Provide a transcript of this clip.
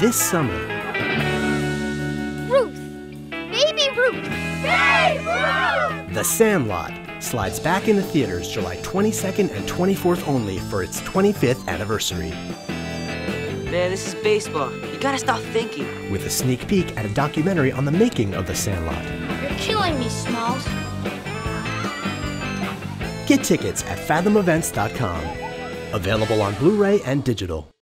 This summer, Ruth! Baby Ruth! Baby Ruth! The Sandlot slides back into theaters July 22nd and 24th only for its 25th anniversary. Man, this is baseball. You gotta stop thinking. With a sneak peek at a documentary on the making of The Sandlot. You're killing me, Smalls. Get tickets at fathomevents.com. Available on Blu ray and digital.